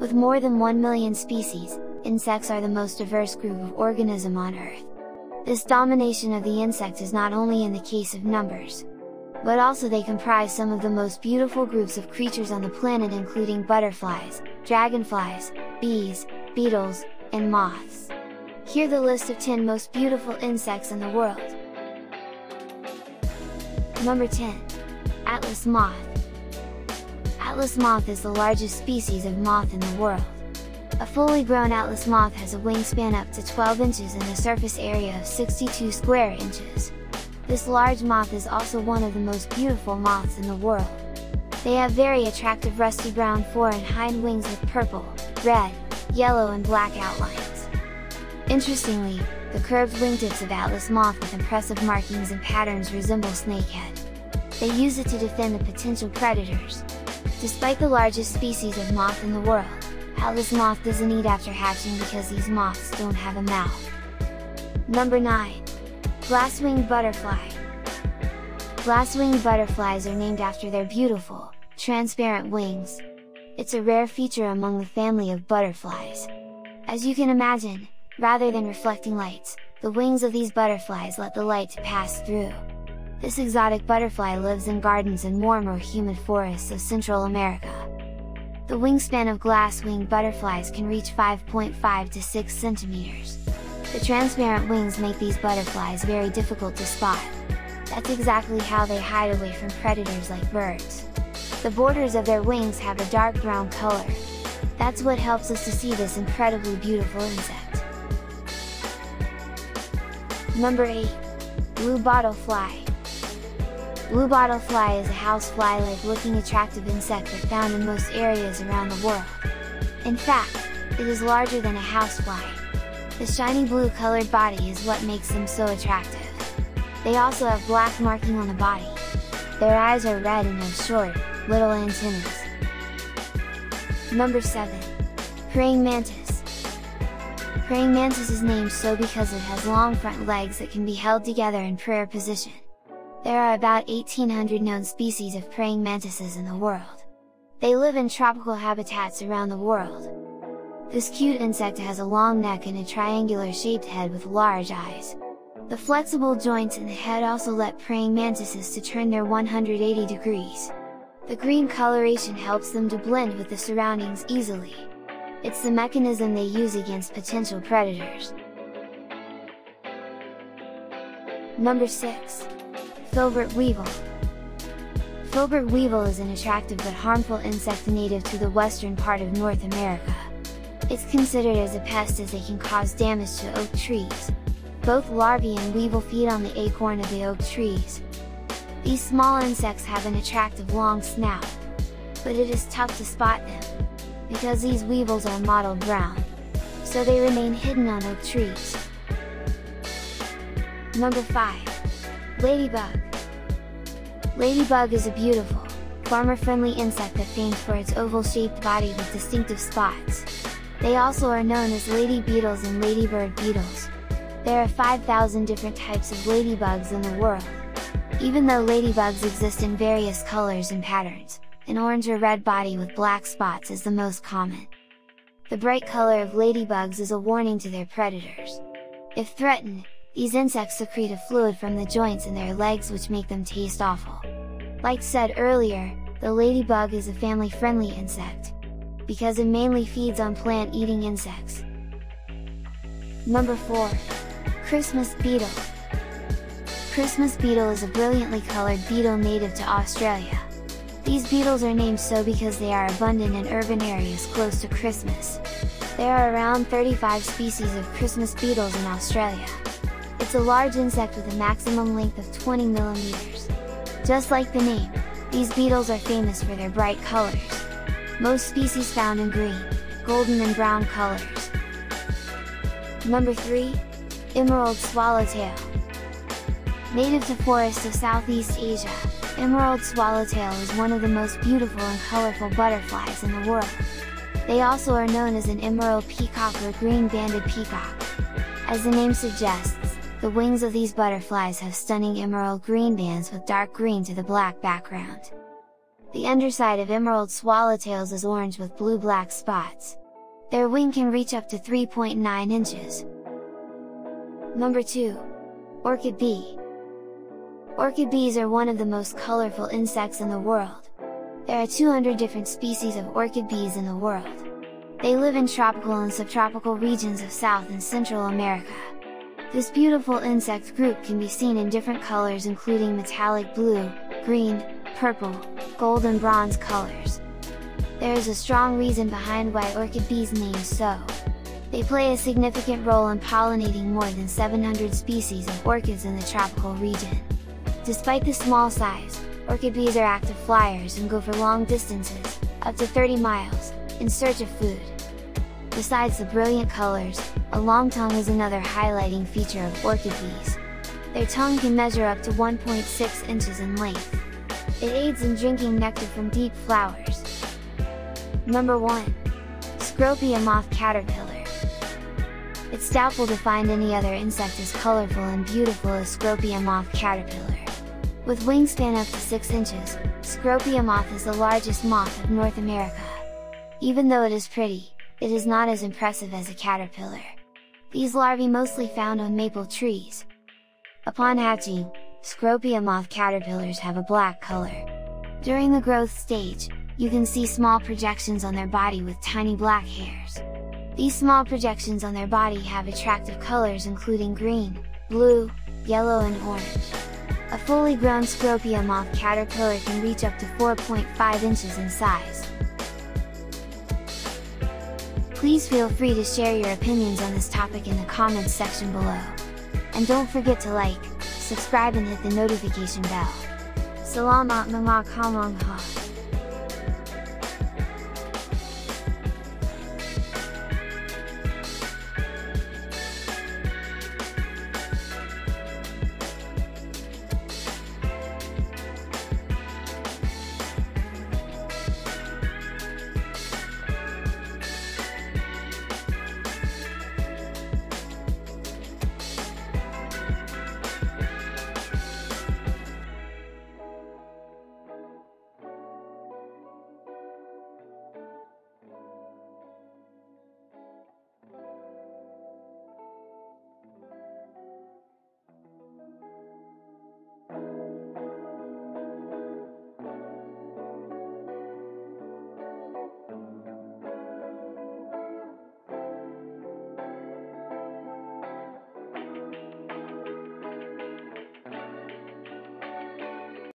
With more than 1 million species, insects are the most diverse group of organism on Earth. This domination of the insect is not only in the case of numbers, but also they comprise some of the most beautiful groups of creatures on the planet including butterflies, dragonflies, bees, beetles, and moths. Here the list of 10 most beautiful insects in the world. Number 10. Atlas Moth Atlas moth is the largest species of moth in the world. A fully grown atlas moth has a wingspan up to 12 inches and a surface area of 62 square inches. This large moth is also one of the most beautiful moths in the world. They have very attractive rusty brown fore and hind wings with purple, red, yellow and black outlines. Interestingly, the curved wingtips of atlas moth with impressive markings and patterns resemble snakehead. They use it to defend the potential predators. Despite the largest species of moth in the world, atlas moth doesn't eat after hatching because these moths don't have a mouth. Number 9. Glasswing Butterfly Glasswing butterflies are named after their beautiful, transparent wings. It's a rare feature among the family of butterflies. As you can imagine, rather than reflecting lights, the wings of these butterflies let the light pass through. This exotic butterfly lives in gardens and warm or humid forests of Central America. The wingspan of glass-winged butterflies can reach 5.5 to 6 centimeters. The transparent wings make these butterflies very difficult to spot. That's exactly how they hide away from predators like birds. The borders of their wings have a dark brown color. That's what helps us to see this incredibly beautiful insect. Number 8. Blue Bottle Fly Blue bottle fly is a housefly-like looking attractive insect that found in most areas around the world. In fact, it is larger than a housefly. The shiny blue colored body is what makes them so attractive. They also have black marking on the body. Their eyes are red and have short, little antennas. Number 7. Praying Mantis Praying mantis is named so because it has long front legs that can be held together in prayer position. There are about 1800 known species of praying mantises in the world. They live in tropical habitats around the world. This cute insect has a long neck and a triangular shaped head with large eyes. The flexible joints in the head also let praying mantises to turn their 180 degrees. The green coloration helps them to blend with the surroundings easily. It's the mechanism they use against potential predators. Number 6. Filbert Weevil Filbert weevil is an attractive but harmful insect native to the western part of North America. It's considered as a pest as they can cause damage to oak trees. Both larvae and weevil feed on the acorn of the oak trees. These small insects have an attractive long snout, but it is tough to spot them, because these weevils are mottled brown, so they remain hidden on oak trees. Number 5. Ladybug Ladybug is a beautiful, farmer-friendly insect that famed for its oval-shaped body with distinctive spots. They also are known as lady beetles and ladybird beetles. There are 5,000 different types of ladybugs in the world. Even though ladybugs exist in various colors and patterns, an orange or red body with black spots is the most common. The bright color of ladybugs is a warning to their predators. If threatened, these insects secrete a fluid from the joints in their legs which make them taste awful. Like said earlier, the ladybug is a family-friendly insect, because it mainly feeds on plant-eating insects. Number 4. Christmas Beetle Christmas beetle is a brilliantly colored beetle native to Australia. These beetles are named so because they are abundant in urban areas close to Christmas. There are around 35 species of Christmas beetles in Australia. It's a large insect with a maximum length of 20 millimeters. Just like the name, these beetles are famous for their bright colors. Most species found in green, golden and brown colors. Number 3. Emerald Swallowtail Native to forests of Southeast Asia, emerald swallowtail is one of the most beautiful and colorful butterflies in the world. They also are known as an emerald peacock or green-banded peacock. As the name suggests, the wings of these butterflies have stunning emerald green bands with dark green to the black background. The underside of emerald swallowtails is orange with blue-black spots. Their wing can reach up to 3.9 inches. Number 2. Orchid Bee Orchid bees are one of the most colorful insects in the world. There are 200 different species of orchid bees in the world. They live in tropical and subtropical regions of South and Central America. This beautiful insect group can be seen in different colors including metallic blue, green, purple, gold and bronze colors. There is a strong reason behind why orchid bees named so. They play a significant role in pollinating more than 700 species of orchids in the tropical region. Despite the small size, orchid bees are active flyers and go for long distances, up to 30 miles, in search of food. Besides the brilliant colors, a long tongue is another highlighting feature of orchid bees. Their tongue can measure up to 1.6 inches in length. It aids in drinking nectar from deep flowers. Number 1. Cecropia moth caterpillar. It's doubtful to find any other insect as colorful and beautiful as Cecropia moth caterpillar. With wingspan up to 6 inches, Cecropia moth is the largest moth of North America. Even though it is pretty, it is not as impressive as a caterpillar. These larvae mostly found on maple trees. Upon hatching, Cecropia moth caterpillars have a black color. During the growth stage, you can see small projections on their body with tiny black hairs. These small projections on their body have attractive colors including green, blue, yellow and orange. A fully grown Cecropia moth caterpillar can reach up to 4.5 inches in size. Please feel free to share your opinions on this topic in the comments section below. And don't forget to like, subscribe and hit the notification bell. Salamat mga kamangha!